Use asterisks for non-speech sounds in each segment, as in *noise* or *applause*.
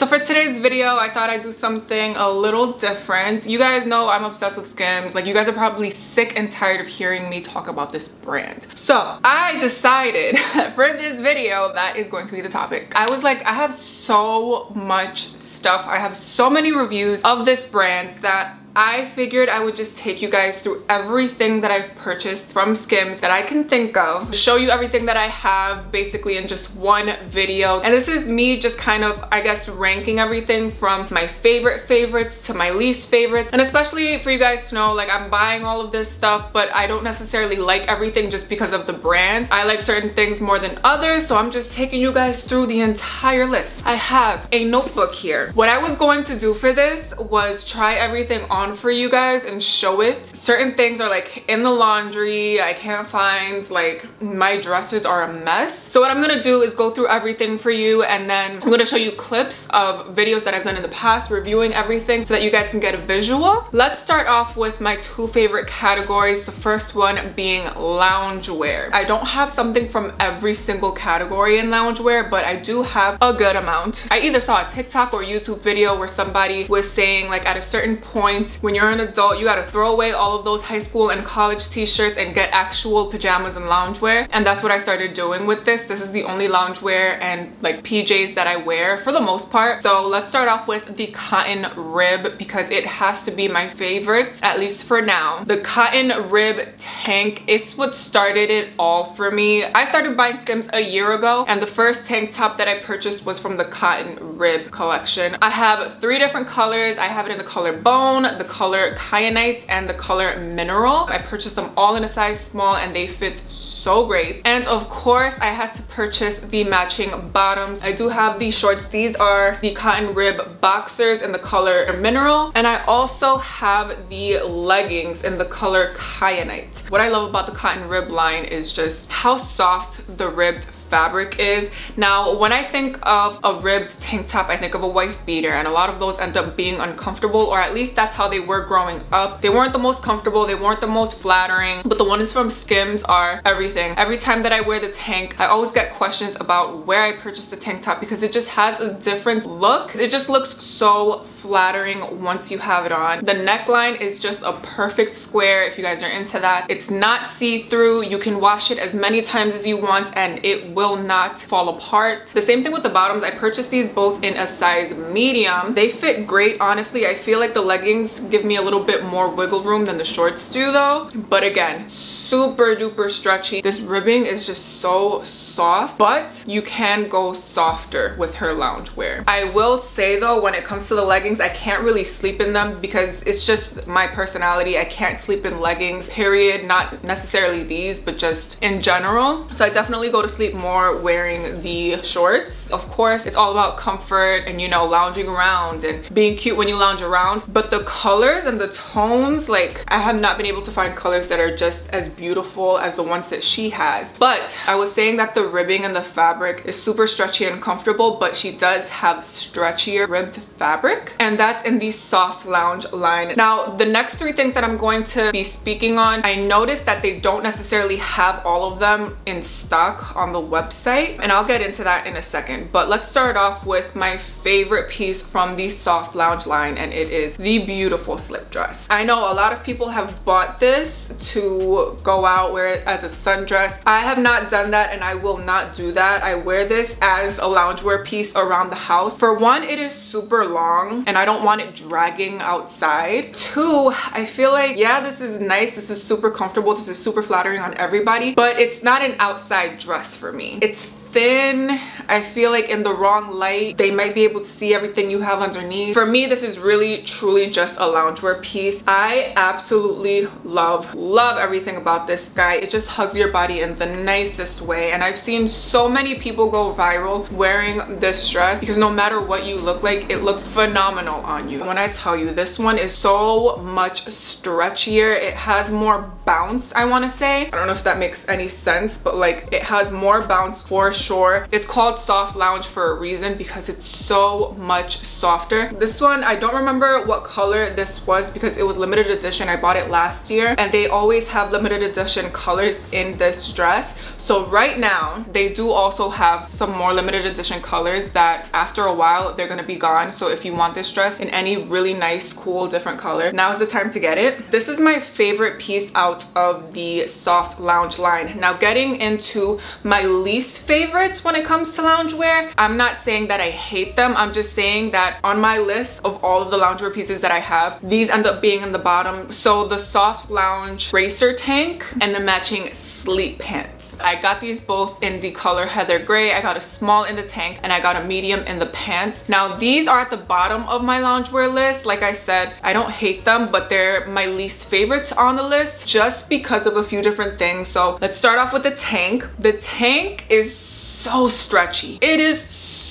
So for today's video, I thought I'd do something a little different. You guys know I'm obsessed with Skims. Like you guys are probably sick and tired of hearing me talk about this brand. So I decided *laughs* for this video, that is going to be the topic. I was like, I have so much stuff. I have so many reviews of this brand that I figured I would just take you guys through everything that I've purchased from Skims that I can think of, show you everything that I have basically in just one video. And this is me just kind of, I guess, ranking everything from my favorite favorites to my least favorites. And especially for you guys to know, like I'm buying all of this stuff, but I don't necessarily like everything just because of the brand. I like certain things more than others, so I'm just taking you guys through the entire list. I have a notebook here. What I was going to do for this was try everything on for you guys and show it. Certain things are like in the laundry. I can't find like my dresses are a mess. So what I'm gonna do is go through everything for you and then I'm gonna show you clips of videos that I've done in the past reviewing everything so that you guys can get a visual. Let's start off with my two favorite categories. The first one being loungewear. I don't have something from every single category in loungewear, but I do have a good amount. I either saw a TikTok or YouTube video where somebody was saying like at a certain point when you're an adult, you gotta throw away all of those high school and college t-shirts and get actual pajamas and loungewear. And that's what I started doing with this. This is the only loungewear and like PJs that I wear for the most part. So let's start off with the cotton rib because it has to be my favorite, at least for now. The cotton rib tank, it's what started it all for me. I started buying Skims a year ago and the first tank top that I purchased was from the cotton rib collection. I have three different colors. I have it in the color bone, the color Kyanite and the color Mineral. I purchased them all in a size small and they fit so great. And of course, I had to purchase the matching bottoms. I do have these shorts. These are the cotton rib boxers in the color Mineral. And I also have the leggings in the color Kyanite. What I love about the cotton rib line is just how soft the ribbed fabric is. Now, when I think of a ribbed tank top, I think of a wife beater and a lot of those end up being uncomfortable or at least that's how they were growing up. They weren't the most comfortable, they weren't the most flattering, but the ones from Skims are everything. Every time that I wear the tank, I always get questions about where I purchased the tank top because it just has a different look. It just looks so flattering once you have it on. The neckline is just a perfect square if you guys are into that. It's not see-through. You can wash it as many times as you want and it will not fall apart. The same thing with the bottoms. I purchased these both in a size medium. They fit great, honestly. I feel like the leggings give me a little bit more wiggle room than the shorts do though. But again, super duper stretchy. This ribbing is just so soft, but you can go softer with her loungewear. I will say though, when it comes to the leggings, I can't really sleep in them because it's just my personality. I can't sleep in leggings, period. Not necessarily these, but just in general. So I definitely go to sleep more wearing the shorts. Of course, it's all about comfort and you know, lounging around and being cute when you lounge around. But the colors and the tones, like I have not been able to find colors that are just as beautiful as the ones that she has. But I was saying that the ribbing and the fabric is super stretchy and comfortable, but she does have stretchier ribbed fabric. And that's in the soft lounge line. Now, the next three things that I'm going to be speaking on, I noticed that they don't necessarily have all of them in stock on the website. And I'll get into that in a second. But let's start off with my favorite piece from the soft lounge line and it is the beautiful slip dress. I know a lot of people have bought this to go out, wear it as a sundress. I have not done that and I will not do that. I wear this as a loungewear piece around the house. For one, it is super long and I don't want it dragging outside. Two, I feel like, yeah, this is nice. This is super comfortable. This is super flattering on everybody, but it's not an outside dress for me. It's thin. I feel like in the wrong light, they might be able to see everything you have underneath. For me, this is really truly just a loungewear piece. I absolutely love, love everything about this guy. It just hugs your body in the nicest way. And I've seen so many people go viral wearing this dress because no matter what you look like, it looks phenomenal on you. When I tell you, this one is so much stretchier. It has more bounce, I wanna say. I don't know if that makes any sense, but like it has more bounce for sure. It's called soft lounge for a reason because it's so much softer. This one, I don't remember what color this was because it was limited edition. I bought it last year and they always have limited edition colors in this dress. So right now, they do also have some more limited edition colors that after a while, they're gonna be gone. So if you want this dress in any really nice, cool, different color, now is the time to get it. This is my favorite piece out of the soft lounge line. Now getting into my least favorites when it comes to loungewear, I'm not saying that I hate them. I'm just saying that on my list of all of the loungewear pieces that I have, these end up being in the bottom. So the soft lounge racer tank and the matching sleep pants. I got these both in the color heather gray. I got a small in the tank and I got a medium in the pants. Now these are at the bottom of my loungewear list. Like I said, I don't hate them, but they're my least favorites on the list just because of a few different things. So let's start off with the tank. The tank is so stretchy. It is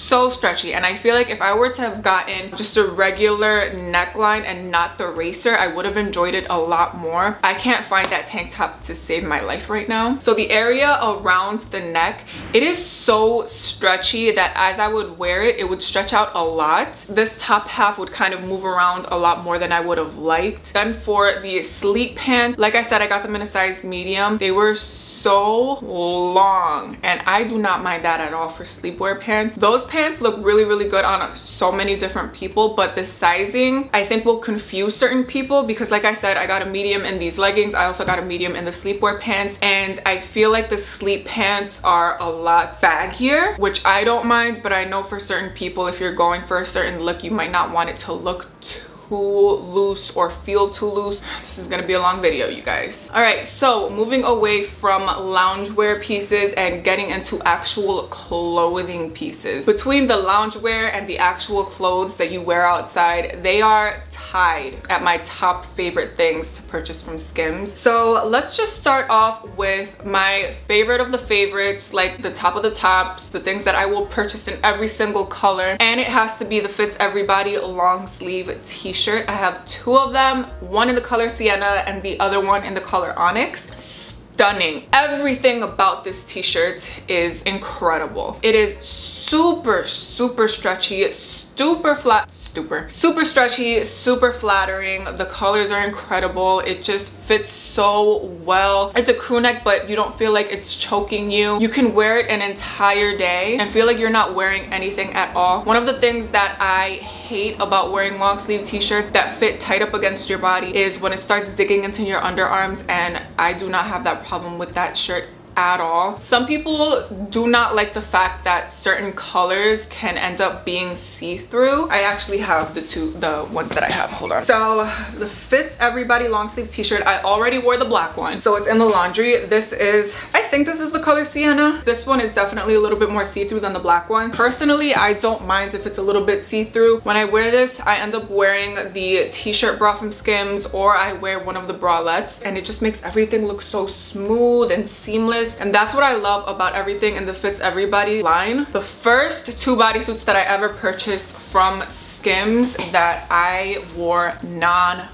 so stretchy and I feel like if I were to have gotten just a regular neckline and not the racer I would have enjoyed it a lot more. I can't find that tank top to save my life right now. So the area around the neck it is so stretchy that as I would wear it it would stretch out a lot. This top half would kind of move around a lot more than I would have liked. Then for the sleep pants like I said I got them in a size medium. They were so so long and I do not mind that at all for sleepwear pants. Those pants look really, really good on so many different people, but the sizing I think will confuse certain people because like I said, I got a medium in these leggings. I also got a medium in the sleepwear pants and I feel like the sleep pants are a lot baggier, which I don't mind, but I know for certain people, if you're going for a certain look, you might not want it to look too too loose or feel too loose. This is gonna be a long video, you guys. All right, so moving away from loungewear pieces and getting into actual clothing pieces. Between the loungewear and the actual clothes that you wear outside, they are tied at my top favorite things to purchase from Skims. So let's just start off with my favorite of the favorites, like the top of the tops, the things that I will purchase in every single color. And it has to be the Fits Everybody long sleeve t-shirt. I have two of them, one in the color Sienna and the other one in the color Onyx stunning. Everything about this t-shirt is incredible. It is super, super stretchy, super flat super super stretchy super flattering. The colors are incredible. It just fits so well. It's a crew neck but you don't feel like it's choking you. You can wear it an entire day and feel like you're not wearing anything at all. One of the things that i hate about wearing long sleeve t-shirts that fit tight up against your body is when it starts digging into your underarms and i do not have that problem with that shirt at all. Some people do not like the fact that certain colors can end up being see-through. I actually have the two, the ones that I have, hold on. So the Fits Everybody long sleeve t-shirt, I already wore the black one. So it's in the laundry. This is, I think this is the color Sienna. This one is definitely a little bit more see-through than the black one. Personally, I don't mind if it's a little bit see-through. When I wear this, I end up wearing the t-shirt bra from Skims or I wear one of the bralettes and it just makes everything look so smooth and seamless and that's what I love about everything in the Fits Everybody line. The first two bodysuits that I ever purchased from Skims that I wore non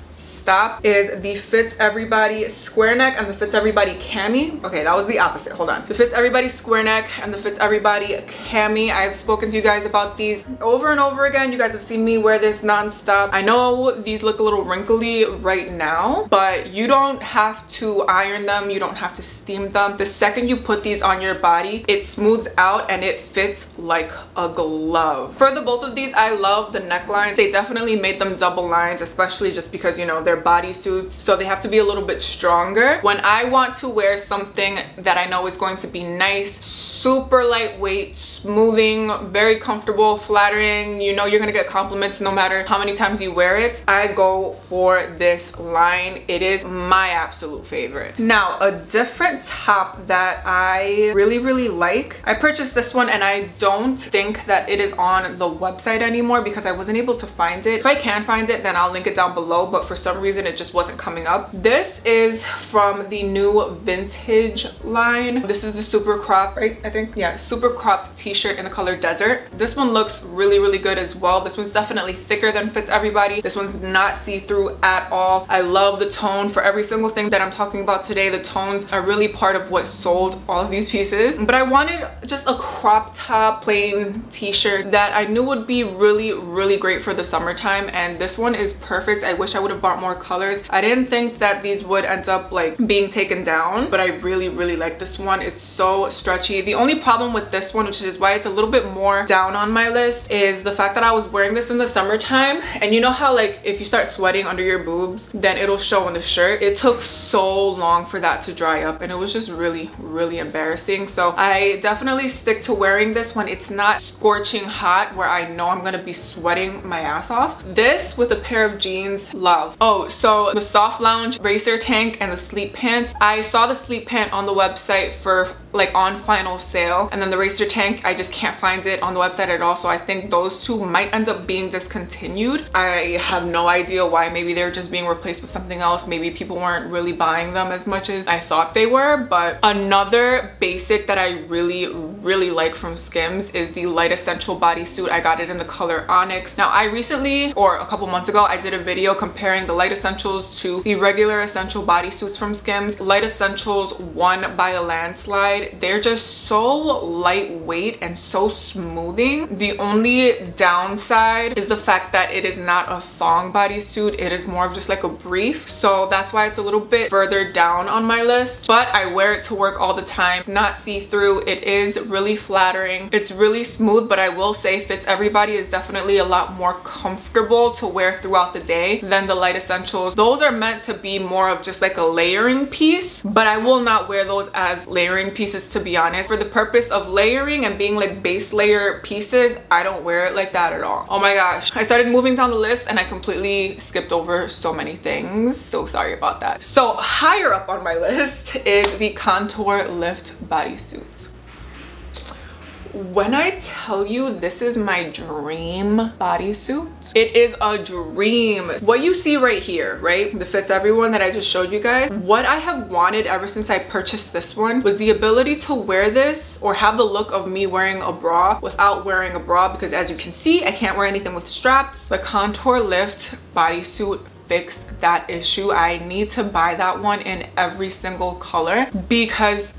stop is the Fits Everybody square neck and the Fits Everybody cami. Okay, that was the opposite. Hold on. The Fits Everybody square neck and the Fits Everybody cami. I've spoken to you guys about these over and over again. You guys have seen me wear this non-stop. I know these look a little wrinkly right now, but you don't have to iron them. You don't have to steam them. The second you put these on your body, it smooths out and it fits like a glove. For the both of these, I love the neckline. They definitely made them double lines, especially just because, you know, they're bodysuits so they have to be a little bit stronger. When I want to wear something that I know is going to be nice super lightweight smoothing very comfortable flattering you know you're gonna get compliments no matter how many times you wear it I go for this line. It is my absolute favorite. Now a different top that I really really like I purchased this one and I don't think that it is on the website anymore because I wasn't able to find it. If I can find it then I'll link it down below but for some reason it just wasn't coming up. This is from the new vintage line. This is the super crop, right? I think, yeah, super cropped t-shirt in the color desert. This one looks really, really good as well. This one's definitely thicker than fits everybody. This one's not see-through at all. I love the tone for every single thing that I'm talking about today. The tones are really part of what sold all of these pieces. But I wanted just a crop top plain t-shirt that I knew would be really, really great for the summertime. And this one is perfect. I wish I would have bought more colors. I didn't think that these would end up like being taken down, but I really, really like this one. It's so stretchy. The only problem with this one, which is why it's a little bit more down on my list, is the fact that I was wearing this in the summertime. And you know how like if you start sweating under your boobs, then it'll show on the shirt. It took so long for that to dry up and it was just really, really embarrassing. So I definitely stick to wearing this when it's not scorching hot where I know I'm gonna be sweating my ass off. This with a pair of jeans, love. Oh, so the Soft Lounge Racer Tank and the Sleep Pants. I saw the Sleep Pant on the website for like on final sale. And then the racer tank i just can't find it on the website at all. So i think those two might end up being discontinued. I have no idea why. Maybe they're just being replaced with something else. Maybe people weren't really buying them as much as i thought they were. But another basic that i really really like from skims is the light essential bodysuit. I got it in the color onyx. Now i recently or a couple months ago i did a video comparing the light essentials to the regular essential bodysuits from skims. Light essentials won by a landslide they're just so lightweight and so smoothing. The only downside is the fact that it is not a thong bodysuit. It is more of just like a brief. So that's why it's a little bit further down on my list. But I wear it to work all the time. It's not see-through. It is really flattering. It's really smooth, but I will say fits everybody is definitely a lot more comfortable to wear throughout the day than the light essentials. Those are meant to be more of just like a layering piece, but I will not wear those as layering pieces pieces to be honest. For the purpose of layering and being like base layer pieces, I don't wear it like that at all. Oh my gosh. I started moving down the list and I completely skipped over so many things. So sorry about that. So higher up on my *laughs* list is the Contour Lift bodysuits when I tell you this is my dream bodysuit, it is a dream. What you see right here, right? The fits everyone that I just showed you guys. What I have wanted ever since I purchased this one was the ability to wear this or have the look of me wearing a bra without wearing a bra because as you can see, I can't wear anything with straps. The Contour Lift bodysuit fixed that issue. I need to buy that one in every single color because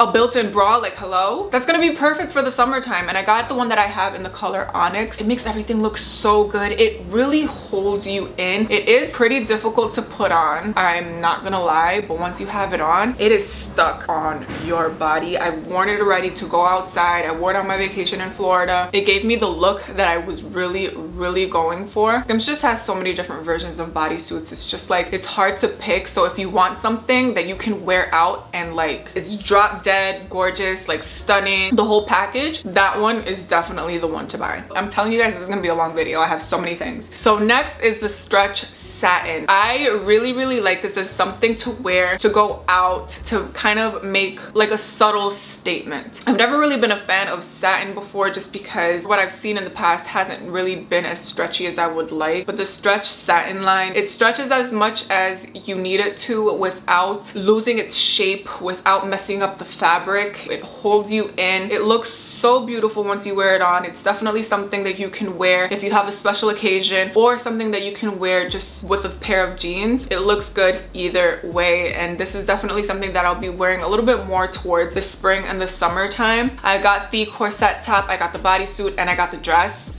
a built-in bra like hello? That's gonna be perfect for the summertime and i got the one that i have in the color onyx. It makes everything look so good. It really holds you in. It is pretty difficult to put on i'm not gonna lie but once you have it on it is stuck on your body. I've worn it already to go outside. I wore it on my vacation in florida. It gave me the look that i was really really going for. Skims just has so many different versions of bodysuits. It's just like it's hard to pick. So if you want something that you can wear out and like it's drop gorgeous, like stunning, the whole package, that one is definitely the one to buy. I'm telling you guys, this is gonna be a long video. I have so many things. So next is the stretch satin. I really, really like this as something to wear to go out to kind of make like a subtle statement. I've never really been a fan of satin before just because what I've seen in the past hasn't really been as stretchy as I would like. But the stretch satin line, it stretches as much as you need it to without losing its shape, without messing up the fabric. It holds you in. It looks so beautiful once you wear it on. It's definitely something that you can wear if you have a special occasion or something that you can wear just with a pair of jeans. It looks good either way and this is definitely something that I'll be wearing a little bit more towards the spring and the summertime. I got the corset top, I got the bodysuit, and I got the dress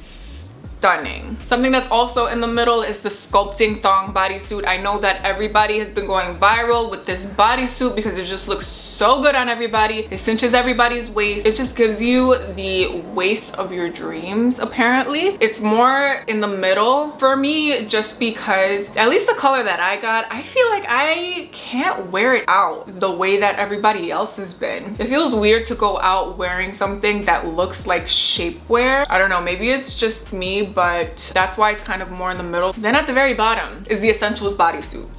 stunning. Something that's also in the middle is the sculpting thong bodysuit. I know that everybody has been going viral with this bodysuit because it just looks so good on everybody. It cinches everybody's waist. It just gives you the waist of your dreams, apparently. It's more in the middle for me just because, at least the color that I got, I feel like I can't wear it out the way that everybody else has been. It feels weird to go out wearing something that looks like shapewear. I don't know, maybe it's just me, but that's why it's kind of more in the middle. Then at the very bottom is the Essentials bodysuit.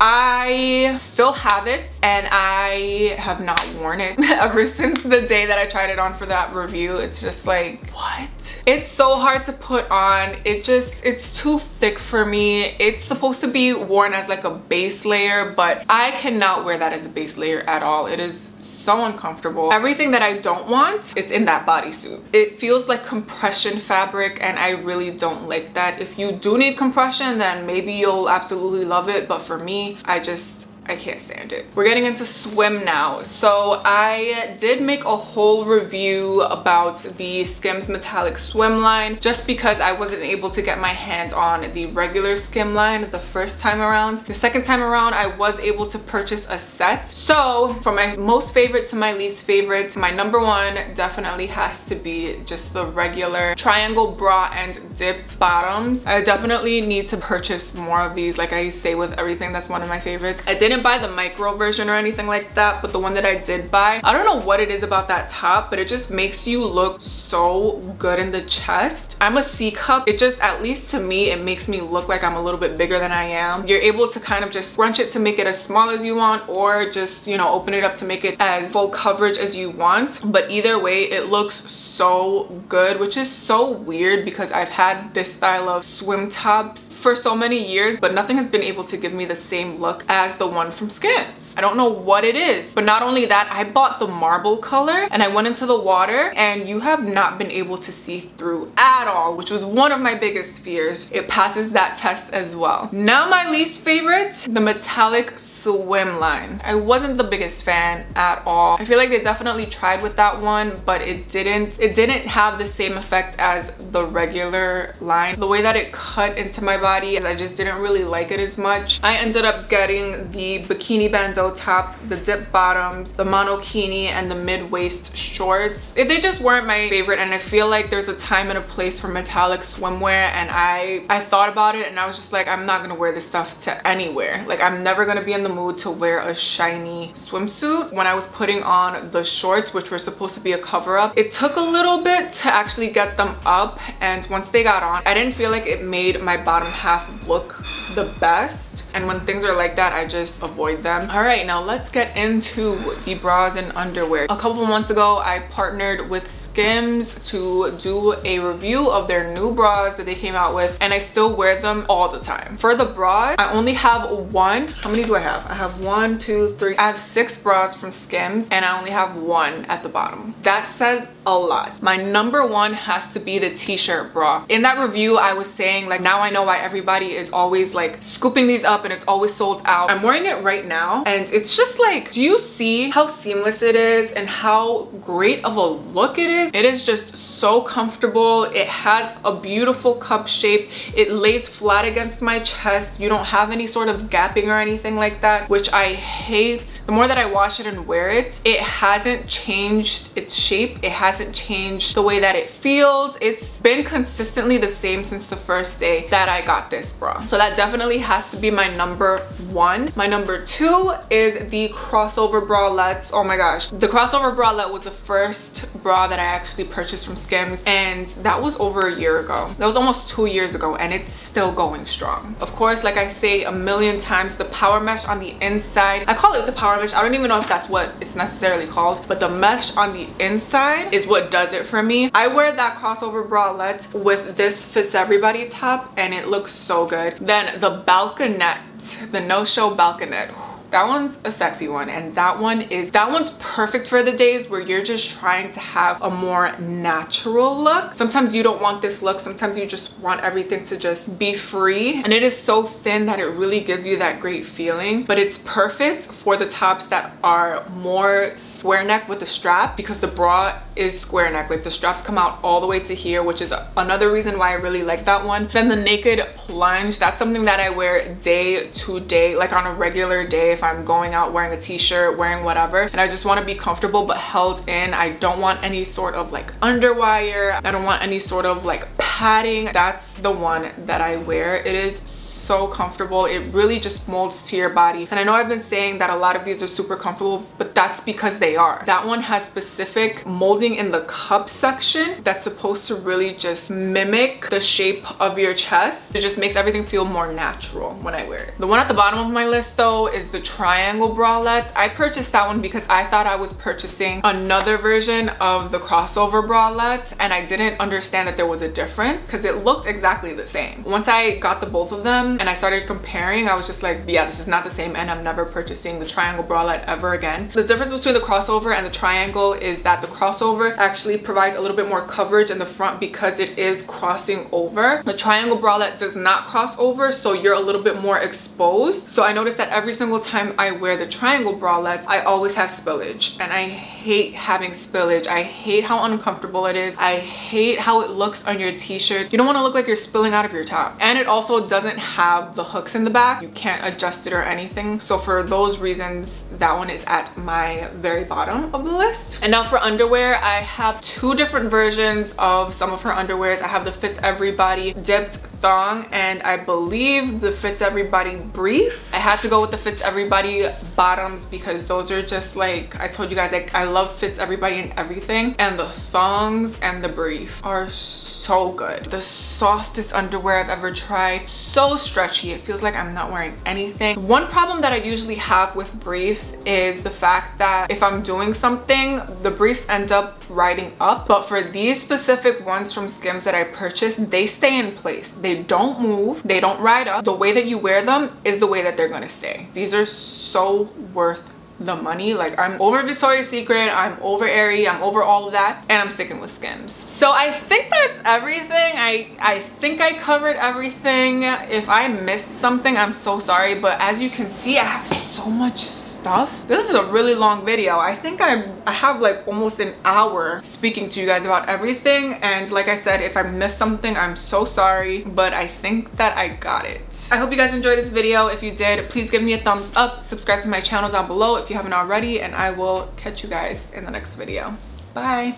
I still have it and I have not worn it *laughs* ever since the day that I tried it on for that review. It's just like, what? It's so hard to put on. It just, it's too thick for me. It's supposed to be worn as like a base layer, but I cannot wear that as a base layer at all. It is so uncomfortable. Everything that I don't want, it's in that bodysuit. It feels like compression fabric and I really don't like that. If you do need compression, then maybe you'll absolutely love it. But for me, I just, I can't stand it. We're getting into swim now. So I did make a whole review about the Skims Metallic Swim line just because I wasn't able to get my hands on the regular Skim line the first time around. The second time around, I was able to purchase a set. So from my most favorite to my least favorite, my number one definitely has to be just the regular triangle bra and dipped bottoms. I definitely need to purchase more of these like I say with everything that's one of my favorites. I didn't didn't buy the micro version or anything like that, but the one that I did buy, I don't know what it is about that top, but it just makes you look so good in the chest. I'm a C cup. It just, at least to me, it makes me look like I'm a little bit bigger than I am. You're able to kind of just scrunch it to make it as small as you want or just, you know, open it up to make it as full coverage as you want. But either way, it looks so good, which is so weird because I've had this style of swim tops for so many years, but nothing has been able to give me the same look as the one from Skims. I don't know what it is, but not only that, I bought the marble color and I went into the water and you have not been able to see through at all, which was one of my biggest fears. It passes that test as well. Now my least favorite, the metallic swim line. I wasn't the biggest fan at all. I feel like they definitely tried with that one, but it didn't, it didn't have the same effect as the regular line. The way that it cut into my body body I just didn't really like it as much. I ended up getting the bikini bandeau topped, the dip bottoms, the monokini, and the mid-waist shorts. They just weren't my favorite and I feel like there's a time and a place for metallic swimwear and I, I thought about it and I was just like, I'm not gonna wear this stuff to anywhere. Like I'm never gonna be in the mood to wear a shiny swimsuit. When I was putting on the shorts, which were supposed to be a cover up, it took a little bit to actually get them up and once they got on, I didn't feel like it made my bottom half look the best. And when things are like that i just avoid them. All right now let's get into the bras and underwear. A couple months ago i partnered with skims to do a review of their new bras that they came out with and i still wear them all the time. For the bras i only have one. How many do i have? I have one two three. I have six bras from skims and i only have one at the bottom. That says a lot. My number one has to be the t-shirt bra. In that review i was saying like now i know why everybody is always like scooping these up and it's always sold out. I'm wearing it right now and it's just like, do you see how seamless it is and how great of a look it is? It is just so comfortable. It has a beautiful cup shape. It lays flat against my chest. You don't have any sort of gapping or anything like that, which I hate. The more that I wash it and wear it, it hasn't changed its shape. It hasn't changed the way that it feels. It's been consistently the same since the first day that I got this bra. So that definitely has to be my number one. My number two is the crossover bralettes. Oh my gosh. The crossover bralette was the first bra that I actually purchased from Skims and that was over a year ago. That was almost two years ago and it's still going strong. Of course, like I say a million times, the power mesh on the inside, I call it the power mesh. I don't even know if that's what it's necessarily called, but the mesh on the inside is what does it for me. I wear that crossover bralette with this fits everybody top and it looks so good. Then the balconette, the no-show balconette that one's a sexy one and that one is that one's perfect for the days where you're just trying to have a more natural look. Sometimes you don't want this look sometimes you just want everything to just be free. And it is so thin that it really gives you that great feeling but it's perfect for the tops that are more square neck with the strap because the bra is square neck. Like the straps come out all the way to here which is another reason why I really like that one. Then the naked plunge that's something that I wear day to day like on a regular day if I'm going out wearing a t-shirt, wearing whatever, and I just want to be comfortable but held in. I don't want any sort of like underwire. I don't want any sort of like padding. That's the one that I wear. It is so comfortable. It really just molds to your body. And I know I've been saying that a lot of these are super comfortable, but that's because they are. That one has specific molding in the cup section that's supposed to really just mimic the shape of your chest. It just makes everything feel more natural when I wear it. The one at the bottom of my list though is the triangle bralette. I purchased that one because I thought I was purchasing another version of the crossover bralette and I didn't understand that there was a difference because it looked exactly the same. Once I got the both of them and I started comparing, I was just like, yeah, this is not the same and I'm never purchasing the triangle bralette ever again. The difference between the crossover and the triangle is that the crossover actually provides a little bit more coverage in the front because it is crossing over. The triangle bralette does not cross over, so you're a little bit more exposed. So I noticed that every single time I wear the triangle bralette, I always have spillage and I hate having spillage. I hate how uncomfortable it is. I hate how it looks on your t-shirt. You don't want to look like you're spilling out of your top. And it also doesn't have the hooks in the back. You can't adjust it or anything. So for those reasons, that one is at my very bottom of the list. And now for underwear, I have two different versions of some of her underwears. I have the Fits Everybody dipped thong and I believe the Fits Everybody brief. I had to go with the Fits Everybody bottoms because those are just like, I told you guys, like I love Fits Everybody and everything. And the thongs and the brief are so good. The softest underwear I've ever tried. So stretchy. It feels like I'm not wearing anything. One problem that I usually have with briefs is the fact that if I'm doing something, the briefs end up riding up. But for these specific ones from Skims that I purchased, they stay in place. They don't move. They don't ride up. The way that you wear them is the way that they're gonna stay. These are so worth the money. Like i'm over victoria's secret i'm over aerie i'm over all of that and i'm sticking with skims. So i think that's everything. I i think i covered everything. If i missed something i'm so sorry but as you can see i have so much stuff. This is a really long video. I think i i have like almost an hour speaking to you guys about everything. And like i said if i missed something i'm so sorry but i think that i got it. I hope you guys enjoyed this video. If you did please give me a thumbs up. Subscribe to my channel down below if you haven't already. And i will catch you guys in the next video. Bye